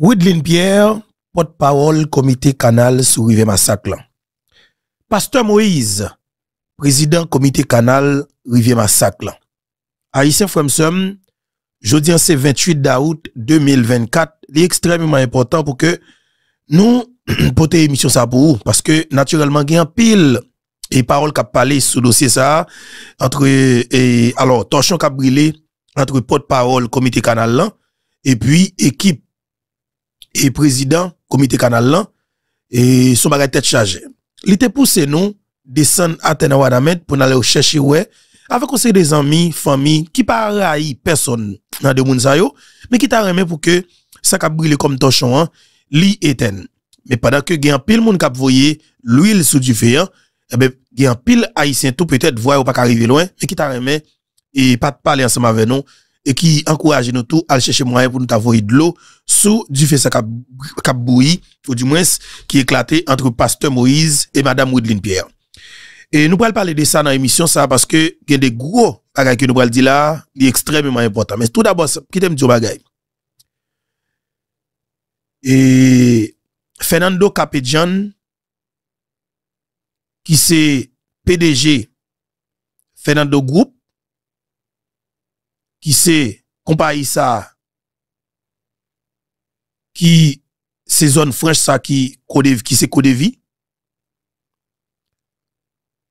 Woodlin Pierre, porte-parole comité canal sous Rive Massacre. Pasteur Moïse, président comité canal Rivière Massacre. Haïtien Fremsum, jeudi c'est 28 août 2024, est extrêmement important pour que nous porter émission ça pour vous parce que naturellement il y a pile et parole qui parlé sur dossier ça entre et alors torchon qui brûlé entre porte-parole comité canal et puis équipe et président comité canal là et son bagage tête chargée. Il était poussé nous descendre à Tenawadamet pour aller chercher ouais avec conseil des amis, famille qui pas raï personne dans de moun mais qui t'a remis pour que ça a brûlé comme torchon hein, li éteint. Mais pendant que gen pile moun k'ap voyer l'huile sous du feu, hein, eh ben gen pile haïtien tout peut-être voir ou pas arriver loin, mais qui t'a remis et pas de parler ensemble avec nous et qui encourage nous tous à chercher moyen pour nous t'avoyer de l'eau sous du feu ça k'ap bouilli ou du moins qui éclaté entre pasteur Moïse et madame Woodline Pierre. Et nous allons parler de ça dans l'émission, ça, parce que il y a des gros bagages que nous allons dire là, qui extrêmement important. Mais tout d'abord, qui t'aime dire. Et Fernando Capedjan, qui c'est PDG Fernando Group, qui c'est compagnie ça, qui c'est zone franche ça, qui, qui c'est Codevi,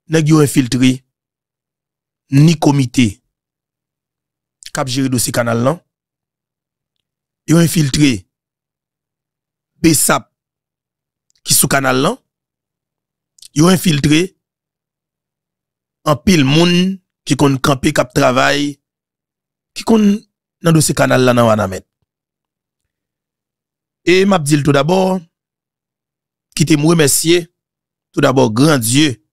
nèg yo infiltré ni comité cap gérer dossier canal là yo infiltré BESAP qui sous canal là yo infiltré en pile moun qui kon camper cap travail qui kon dans dossier canal là dans Wanamet et m'a tout d'abord qui te remercier tout d'abord grand Dieu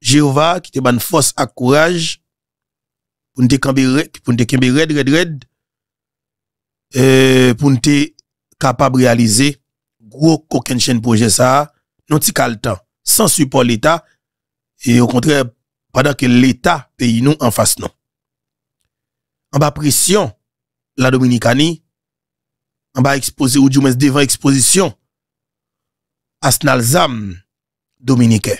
Jéhovah qui te ban force et courage pour nous camper pour nous camper red red red euh, pour nous capable réaliser gros coquin chaîne projet ça non ti temps sans support l'état et au contraire pendant que l'état paye nous en face non en bas pression la Dominicanie en bas exposé ou du moins devant exposition Asnalzam dominicain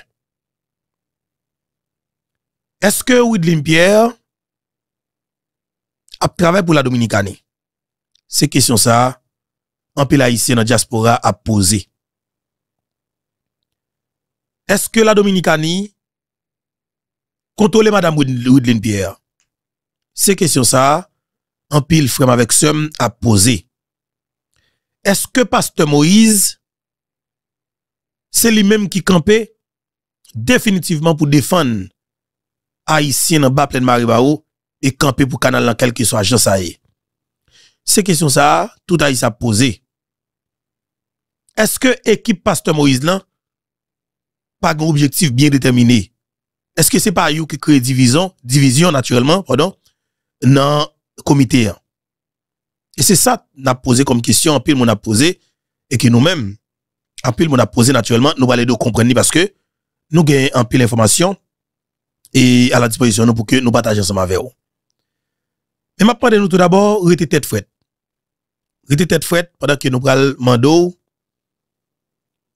est-ce que Widlim Pierre a travaillé pour la Dominicanie? C'est question ça, un peu haïtien dans diaspora a posé. Est-ce que la Dominicanie contrôle Madame Widlim Pierre? C'est question ça, un pile avec somme a posé. Est-ce que Pasteur Moïse, c'est lui-même qui campait définitivement pour défendre haïtien en bas plein Maribao et camper pour canal dans quel que soit ça y C'est question ça, tout a posé. Est-ce que équipe pasteur Moïse là pas un objectif bien déterminé? Est-ce que c'est pas you qui crée division, division naturellement, pardon, dans comité Et c'est ça n'a posé comme question, en pile mon a posé et que nous-mêmes en pile mon a posé naturellement, nous allons de comprendre parce que nous gagnons un pile d'informations et à la disposition pour que nous partagions ensemble avec vous. Mais ma de nous tout d'abord, rete tête fouette. Rete tête fouette pendant que nous prenons mando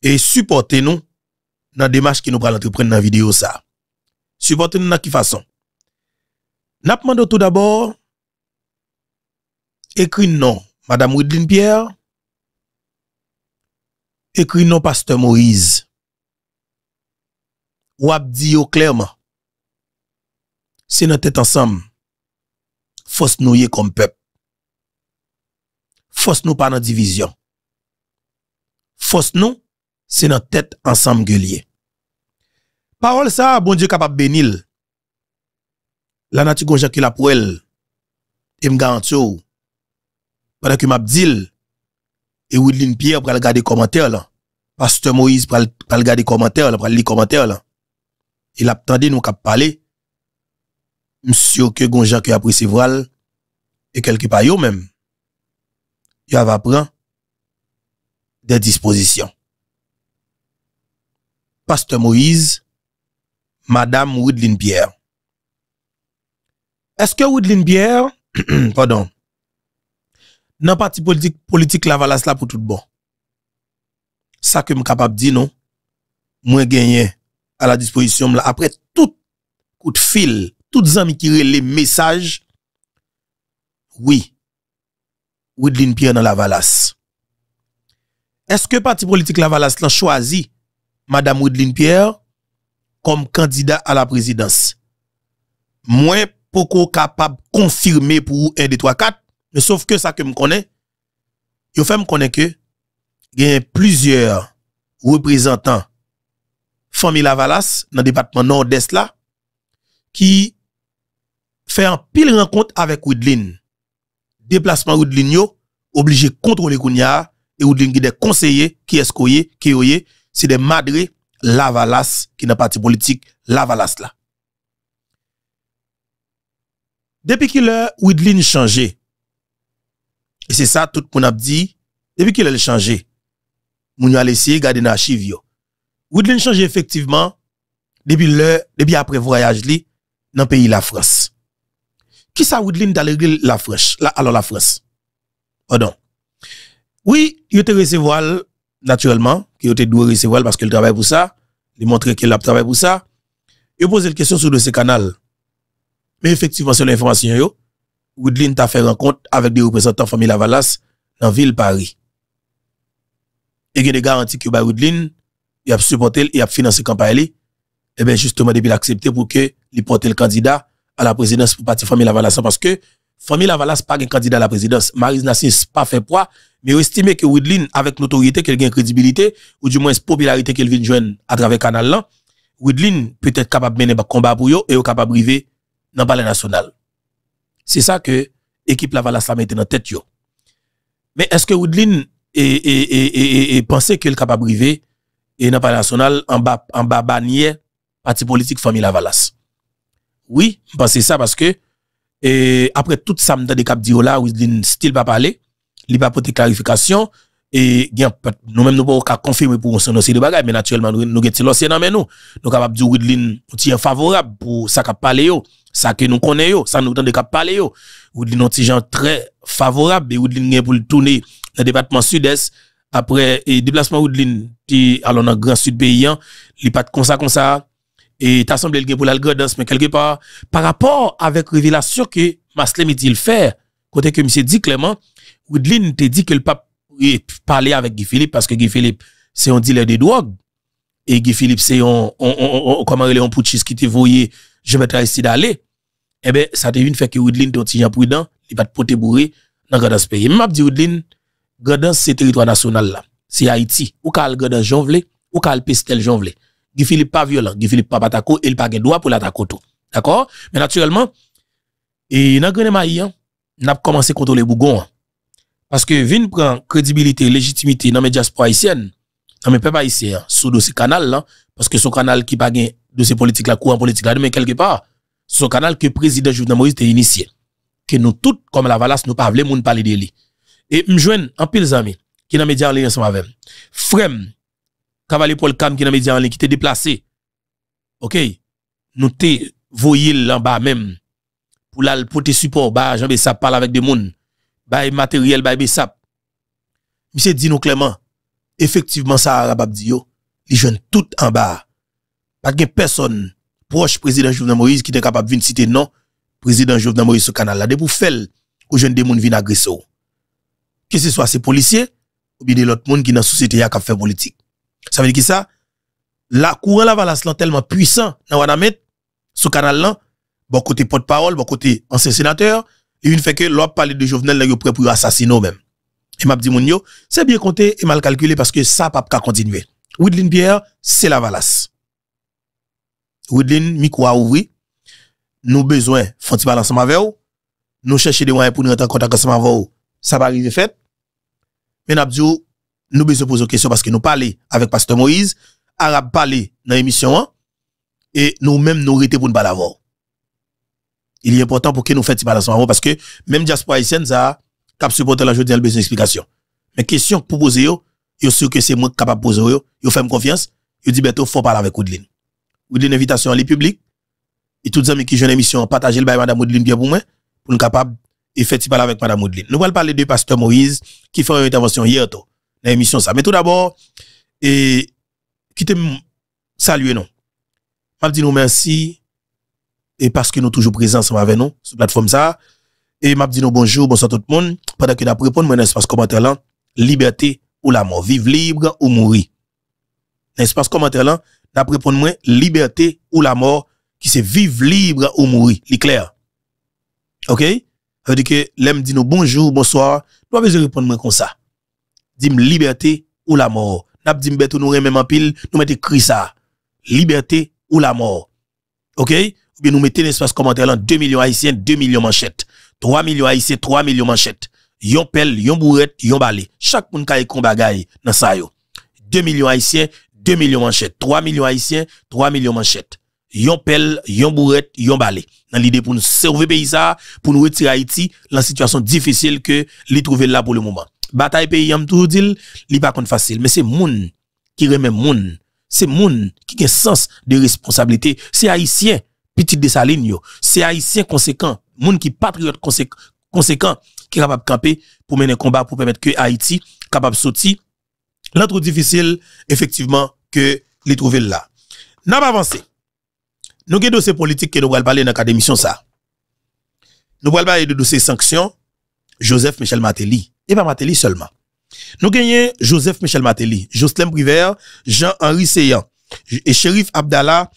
et supporter nous dans la démarche que nous prenons entreprendre dans la vidéo ça. Supportez nous dans quelle façon? N'a tout d'abord écrit non Madame Widline Pierre, écrit non Pasteur Moïse. Ou dit clairement c'est notre tête ensemble. Force nous comme peuple. Force nous pas dans division. Force nous, c'est notre tête ensemble gueulier. Parole ça, bon Dieu capable bénil. La nature gonja qui la pour elle. Et me garantit pendant que m'a dit et Willine Pierre pour regarder commentaire là. Pasteur Moïse pour regarder commentaire là, pour lire commentaire là. Il a attendu nous cap parler monsieur que gonja qui a pris voiles et quelque part yo même il va prendre des dispositions pasteur Moïse madame Woodline Pierre est-ce que Woodline Pierre pardon nan parti politique politique la valas là pour tout bon? Ça que me capable dire non? Moi gagné à la disposition là après tout coup de fil, toutes amis qui les messages oui. Woodline Pierre dans la valas. Est-ce que parti politique la valas l'a choisi madame Woodline Pierre comme candidat à la présidence? Moins pour capable confirmer pour 1 2 3 4 mais sauf que ça que me connais, il fait me connaître que il y a plusieurs représentants famille Lavalas dans le département nord-est là qui fait un pile rencontre avec Woodline. Déplacement Woodline yo obligé de contrôler Kounia et Woodline qui des conseillers qui est qui est c'est des madres Lavalas qui n'a parti politique Lavalas là. Depuis qu'il a Woodline changé et c'est ça tout le monde a dit, depuis qu'il a changé, moun a laissé garder l'archive yo. Woodline changé effectivement depuis le depuis après voyage li dans pays la France. Qui ça Woodline dans la France, la, alors la France? Pardon. Oui, il te recevoir naturellement, il te doit recevoir parce qu'il travaille pour ça, il montre qu'il a travaillé pour ça. Il pose une question sur ce canal. Mais effectivement, c'est l'information yo. Woodline t'a fait rencontre avec des représentants de famille Lavalas dans la ville Paris. Et il y a des garanties que bah, Woodline, il a supporté, il a financé la campagne. Et eh bien, justement, depuis l'accepter pour que il porte le candidat à la présidence pour partir famille Lavalas. Parce que famille Lavalas pas un candidat à la présidence. Marie Nassis pas fait poids, mais estime que Woodline, avec notoriété, qu'elle gagne crédibilité, ou du moins popularité qu'elle vient joindre à travers le canal là, Woodline peut être capable de mener un combat pour eux et capable de dans le palais national. C'est ça que l'équipe Lavalas la mette dans tête yo. Mais est-ce que Woodline est, pensé qu'il est capable de et dans le national en bas, en bas bannière parti politique famille Lavalas? Oui, je pense ça parce que après tout ça, me des cap là, Woodline style pas parler, il pas porter clarification et nous-mêmes nous pouvons confirmer pour son dossier de bagage mais naturellement nous nous avons l'ancien dans nous nous capable dire Woodline est favorable pour ça qu'a parlé ça que nous connaissons, ça nous donne de parler yo. Woodline un gens très favorable et Woodline pour le tourner dans le département sud-est. Après et déplacement Woodline qui alors dans grand sud pays il pas comme ça comme ça. Et t'as semblé pour l'algodance mais quelque part par rapport avec révélation que Maslem il fait côté que monsieur dit clairement Woodline te dit que le pape parler avec Guy Philippe parce que Guy Philippe c'est un dealer de drogue. Et Guy Philippe c'est un comment il est un putschiste qui te voyé je vais ici d'aller, eh bien, ça devine fait que Woodline ton petit prudent, il va te porter bourré dans Gardens pays. Même dit Woodline, Gardens c'est territoire national là. C'est Haïti. Ou kal Gardens Jonvle, ou kal Pestel Jonvle. Guy Philippe pas violent, Guy Philippe pas batako, il pas gen droit pour l'attaquer. D'accord? Mais naturellement, et dans Grenoble Maïan, n'a commencé à contrôler Bougon. Parce que vin prend crédibilité, légitimité dans les diaspora haïtiennes, dans mes peuples haïtiens, sous ce canal là, parce que ce canal qui pas de ces politiques là, courant politique là, mais quelque part, ce canal que le président Jovenel Moïse a initié. Que nous tous, comme la Valas, nous pas voulu parler de lui. Et m'jouen en pile amis, qui n'a média en ligne ensemble avec. Frem, cavalier Paul Cam qui n'a média en ligne, qui était déplacé. OK? Nous te voyé là bas même. Pour la, pour te support, bah, Jean ça parle avec des moun. Bah, matériel, bah, Bessap. Monsieur dit nous clairement, effectivement, ça, Arabab dit yo, les jeunes tout en bas. Pas de personne proche président Jovenel Moïse qui est capable de venir citer non président Jovenel Moïse ce canal là. De pour faire que jeune des que ce soit ces policiers ou bien l'autre monde qui dans la société a fait politique. Ça veut dire que ça? La courant la valace tellement puissant dans Wanamet ce canal là bon côté porte-parole bon côté ancien sénateur il fait que l'autre parler de Jovenel là prêt pour assassiner même et m'a dit mon c'est bien compté et mal calculé parce que ça pas continuer Woodline Pierre c'est la valace Woodline, micro a ouvert. Nous besoin, font balance ensemble avec vous. Nous chercher des moyens pour nous rentrer en contact ensemble avec vous. Ça va arriver fait. Mais nous nous besoin poser question parce que nous parlons avec Pasteur Moïse, Arabe parler dans l'émission, et nous-mêmes nous arrêter pour nous parler Il est important pour que nous fassions balance ensemble parce que même diaspora haïtienne, ça, cap supporter la journée, a besoin d'explication. Mais question pour poser yo, yo sûr que c'est moi capable de poser yo, yo fait confiance, yo dit bientôt faut parler avec Woodline ou une invitation à public et tous les amis qui jouent une émission, partagez le bail madame Odeline bien pour moi pour nous capable et fait parler avec Madame Moudeline. Nous allons parler de Pasteur Moïse qui fait une intervention hier dans l'émission ça. Mais tout d'abord, et qui te saluer nous. Je dis nous merci et parce que nous toujours présents avec nous sur la plateforme ça. Et m'a dit nous bonjour, bonsoir tout le monde. Pendant que nous répondre mon espace commentaire là, liberté ou la mort, vivre libre ou mourir. Espace commentaire là, n'a répondre moi liberté ou la mort qui c'est vivre libre ou mourir, clair? OK? Ça veut dire que l'aime dit nous bonjour, bonsoir, nous besoin répondre moi comme ça. Dis liberté ou la mort. N'a dit m'betou nous remet en pile, nous mettons écrit ça. Liberté ou la mort. OK? Ou bien nous mettons l'espace commentaire là? 2 millions haïtiens, 2 millions manchettes. 3 millions haïtiens, 3 millions manchettes. Yon pelle, yon bourrette, yon balé. Chaque monde qui a bagay dans ça yo. 2 millions haïtiens, 2 millions manchettes. 3 millions haïtiens, 3 millions manchettes yon pelle, yon bourrette, yon balai. Dans l'idée pour nous sauver pays pour nous retirer Haïti, la situation difficile que li trouver là pour le moment. Bataille pays, yam tout dit, li pas facile, mais c'est moun qui remet moun. C'est moun qui a sens de responsabilité. C'est haïtien, petit de sa ligne C'est haïtien conséquent, moun qui patriote conséquent qui est capable de camper pour mener un combat pour permettre que Haïti capable de sortir l'autre difficile effectivement que les trouver là. N'a pas avancé. Nous avons dossier politique que nous allons parler dans la émission ça. Nous allons parler de dossier sanctions Joseph Michel Matéli. Et pas Matéli seulement. Nous gagnons Joseph Michel Matéli, Jocelyn Priver, Jean-Henri Seyan, et Abdallah,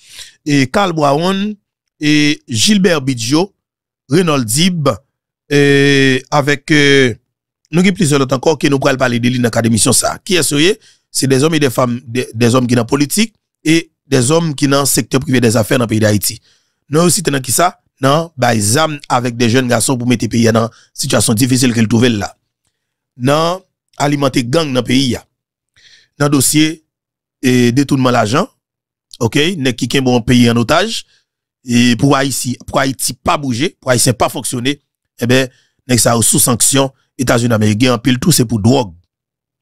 et Karl Brown, et Gilbert Bidjo, Renaud Dib, et avec, euh, nous avons plusieurs encore que nous allons parler de lui dans la émission ça. Qui est ce C'est des hommes et des femmes, des, hommes qui sont dans la politique, et des hommes qui dans le secteur privé des affaires dans le pays d'Haïti. Nous aussi tenons qui ça non? Bah avec des jeunes garçons pour mettre le pays dans une situation difficile qu'ils trouvent là. Non? Alimenter gang dans le pays Dans dossier et détournement l'argent. OK, n'est qui bon pays en otage? Et pour Haïti pour Haïti pas bouger, pour Haïti pas fonctionner, eh ben n'est ça sous sanction États-Unis américains en pile tout c'est pour drogue.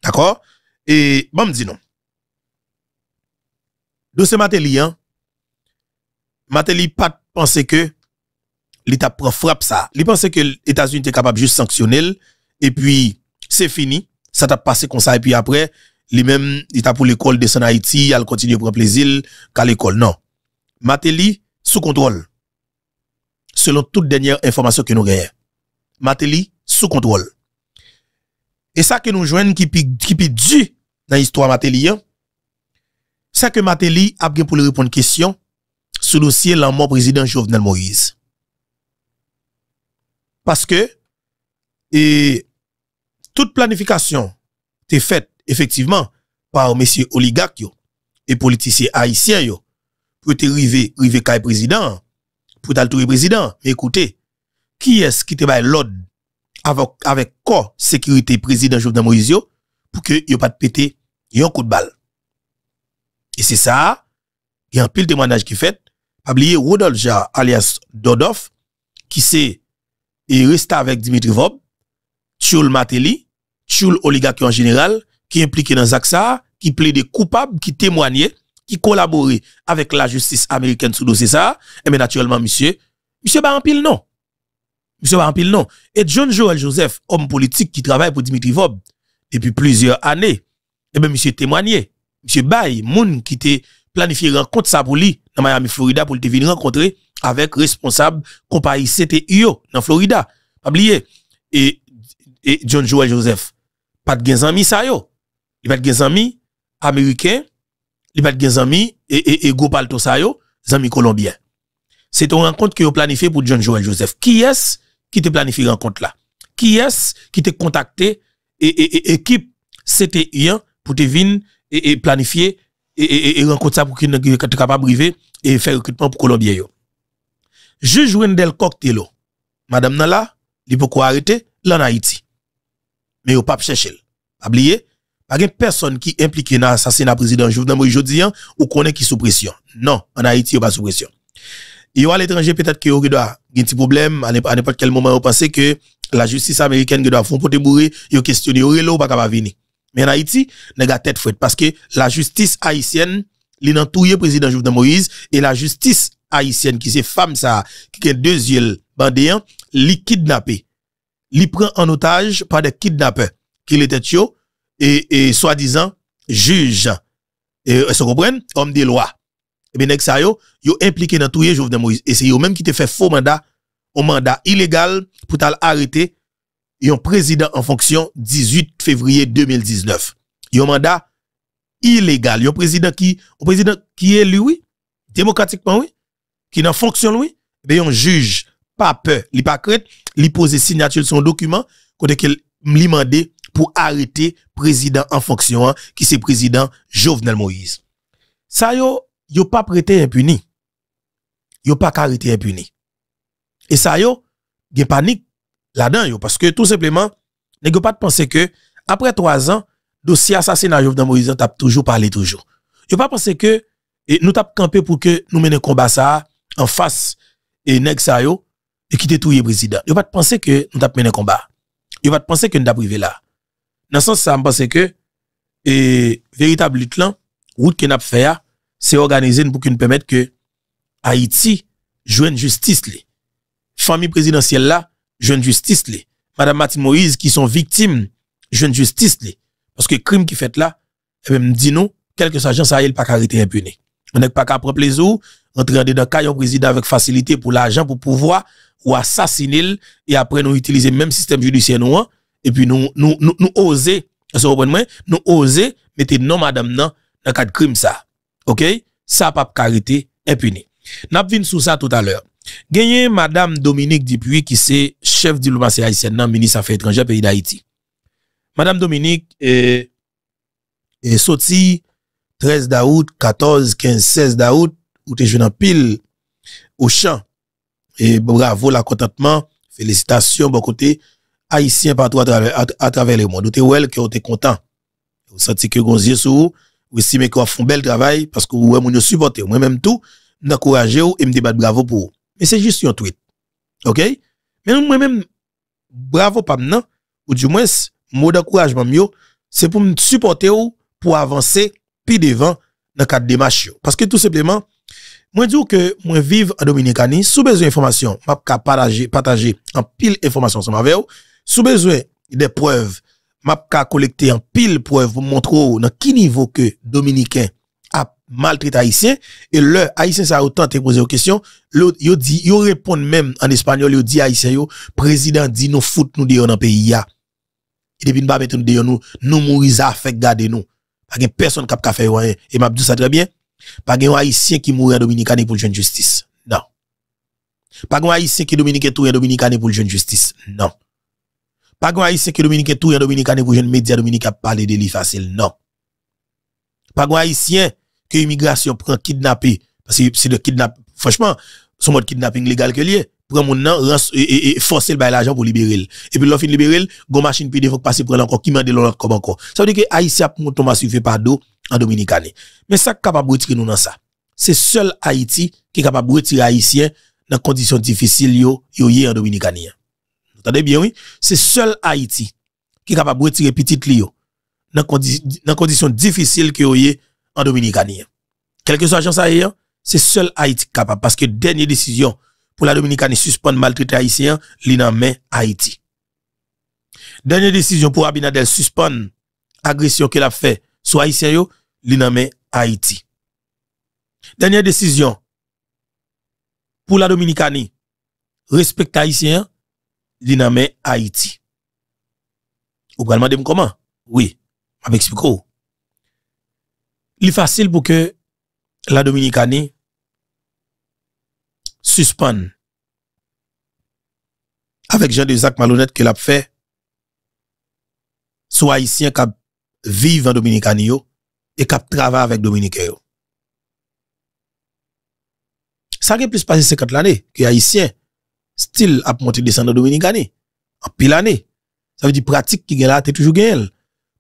D'accord? Et bon me dit non. Dossier Matéli, hein, Matéli pas penser que l'État prend frappe ça. Il pensait que les États-Unis étaient capables juste sanctionner et puis c'est fini. Ça t'a passé comme ça et puis après, lui même il t'a pour l'école de San Haïti, il continue pour plaisir qu'à l'école. Non. Matéli sous contrôle. Selon toute dernière information que nous avons. Matéli sous contrôle. Et ça que nous joignons qui qui qui dans l'histoire Matéli, hein, ça que Matéli a bien pour lui répondre question sur le dossier la mort président Jovenel Moïse. Parce que et toute planification est faite effectivement par messieurs oligarques et politiciens haïtiens pour te river river président pour le président mais écoutez qui est-ce qui te bail l'ordre avec avec quoi sécurité président Jovenel Moïse pour que yo pas péter un coup de balle? Et c'est ça, il y a un pile témoignage qui fait. Pas oublier Rodolphe alias Dodov, qui s'est resté avec Dimitri Vob, Tchoul Mateli, Tchoul oligarque en général, qui est impliqué dans Zaksa, qui plaidait coupable, qui témoignait, qui collaborait avec la justice américaine sous dossier ça. Et bien naturellement, monsieur, monsieur ba en pile non. Monsieur ba en pile non. Et John Joel Joseph, homme politique qui travaille pour Dimitri Vob depuis plusieurs années, et bien monsieur témoignait M. Bay, moun qui te planifié rencontre ça pour lui dans Miami, Florida, pour te venir rencontrer avec responsable compagnie CTIO dans Florida. Pas oublier. Et, et John Joel Joseph, pas de gens amis ça yo. Il pas de amis américains, il pas de amis et, et, et Gopal to ça yo, amis colombiens. C'est une rencontre que vous planifié pour John Joel Joseph. Qui est-ce? Qui te planifie rencontre là? Qui est-ce qui te contacté et, et, et équipe CTI pour te venir et, planifier et, rencontrer ça pour qu'il soit capable de et faire recrutement pour Colombien. Juge Wendel Cocktailo, madame Nala, il peut arrêter? Là en Haïti. Mais au pas chercher. Oubliez, pas de personne qui impliquée dans l'assassinat président Jovenel Moïse Jodian ou connaît qui sous pression. Non, en Haïti, il pas sous pression. Et à l'étranger, peut-être qu'il y a un petit problème, à n'importe quel moment, vous pensez que la justice américaine doit faire un pote bourré, il questionne, il y a pas capable venir. Mais en Haïti, n'a pas tête fouette parce que la justice haïtienne, li nan touye président Jovenel Moïse et la justice haïtienne qui c'est femme ça qui a deux yeux bandéens, li kidnappé. li prend en otage par des kidnappeurs qui l'étaient yo et, et soi-disant juge et se comprennent homme de loi et bien nèg ça yo yo impliqué dans tout Jovenel Moïse. Et c'est eux même qui te fait faux mandat un mandat illégal pour t'arrêter un président en fonction 18 février 2019 un mandat illégal. Un président qui un président qui est lui démocratiquement oui qui en fonction oui ben un juge pas peur il pas crainte il pose signature un document côté qu'il lui mandé pour arrêter président en fonction hein, qui c'est président Jovenel Moïse. Ça yo yo pas prêté impuni yo pas arrêté impuni et ça yo gen panique là-dedans parce que tout simplement n'est pas de penser que après trois ans dossier assassinat Jovenel Moïse t'a toujours parlé toujours yo pas penser que nous t'a campé pour que nous menions combat ça en face et nèg ça yo et qui le président. Yo pas penser que nous t'a mené combat. Yo pas penser que nous t'a privé là. Dans ce sens ça me pense que et véritable lutte là, route que n'a fait c'est organiser pour nous permettre que Haïti joue justice li. Famille présidentielle là, joue justice li. Madame Martine Moïse qui sont victimes, joue justice li. Parce que crime qui fait là, eh me dit nous, quelques agents ça pas arrêter impuni. On n'est pas qu'à prendre plaisir, entrer dans le président avec facilité pour l'argent, pour pouvoir ou assassiner et après nous utiliser même système judiciaire nous hein. et puis nous nous nous, nous oser nous oser mettre non madame dans dans cadre crime ça OK? Ça pas carité impuni n'a vinn sous ça tout à l'heure gagné madame Dominique Dupuis qui c'est chef diplomatie haïtienne dans ministre affaires étrangères pays d'Haïti madame Dominique est sorti 13 d'août 14 15 16 d'août ou t'es jeune en pile au champ et bravo, la contentement. Félicitations, bon côté. Haïtien partout à travers, à, travers le monde. Vous êtes well, que vous êtes content? Vous sentez que vous êtes Vous estimez que vous faites un bel travail parce que vous vous supportez. Moi-même tout, m'encouragez et me débattre bravo pour vous. Mais c'est juste un tweet. OK? Mais moi-même, bravo pas maintenant, ou du moins, mot d'encouragement mieux, c'est pour me supporter pour avancer puis devant dans le cadre des démarche. Parce que tout simplement, moi dis que moi vive en Dominicanie, sous besoin d'informations, m'a partager partager en pile information sur ma vous. Sous besoin des preuves, m'a collecter en pile preuves pour montrer dans quel niveau que dominicain a maltraité haïtien et le haïtien ça autant te poser aux questions, yo dit yo répond même en espagnol, yo dit haïtien yo président dit nous fout nous dehors dans pays ya. Et depuis pas mettre nous dehors nous nous mourir ça fait garder nous. Pas personne qui a fait rien et m'a dit ça très bien. Pas un haïtien qui mourrait en Dominicanie pour le justice. Non. Pas un haïtien qui dominicain tout en Dominicanie pour le justice. Non. Pas un haïtien qui dominicain tout en Dominicanie pour le média dominicain parler de lui facile. Non. Pas un haïtien que l'immigration prend kidnappé parce que c'est le kidnapp franchement son mode kidnapping légal que lié prend mon nom et, forcer le l'argent pour libérer et puis l'offre libérer go machine puis faut passer pour encore qui mande l'autre comme encore ça veut dire que haïtien pour Thomas fait pas d'eau en Dominicanie. Mais ça capable de retirer nous dans ça. C'est seul Haïti qui est capable de retirer Haïtien dans conditions difficiles yo yo en Dominicanie. Vous entendez bien oui, c'est seul Haïti qui est capable de retirer petit Lio dans dans conditions difficiles que yo en Dominicanie. Quel que soit l'agence aérien, c'est seul Haïti capable parce que dernière décision pour la Dominicanie suspendre maltraiter haïtien, li nan main Haïti. Dernière décision pour Abinadel suspendre agression qu'il a fait sur haïtien yo, li Haïti. Dernière décision pour la Dominicanie, respect haïtien, li Haïti. Vous pouvez demander comment? Oui, je vais expliquer. Il est facile pour que la Dominicanie suspende avec Jean de Jacques Malhonnête que l'a fait soit haïtien qui vivent en Dominicanie et qui travaillent avec Dominicains. Ça qui plus passé 50 l'année que haïtien style a monté descendre en Dominicanie en pile année. Ça veut dire pratique qui est là, t'es toujours gagné.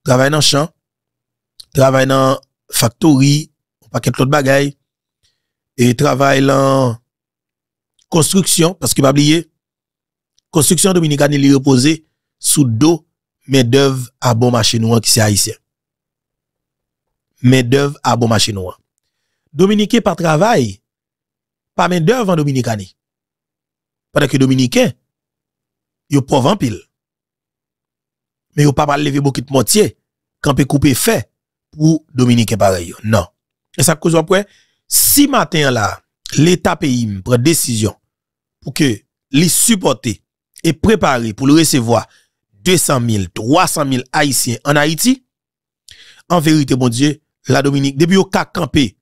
Travail dans champ, travail dans factory, paquet l'autre bagaille. Et travail dans construction parce que pas oublier construction dominicaine il reposé sous dos main d'œuvre à bon marché noir qui c'est haïtien. Main d'œuvre à bon marché noir. Dominicain pas travail pas main d'œuvre en Dominicanie pendant que dominicain yo pauvre en pile mais yo pas pas lever beaucoup de mortier, camper couper fait pour Dominique pareil. Non. Et ça cause après si matin là l'état pays prend décision pour que les supporter et préparer pour le recevoir 200 000, 300 000 Haïtiens en Haïti, en vérité, mon Dieu, la Dominique, depuis au cas campé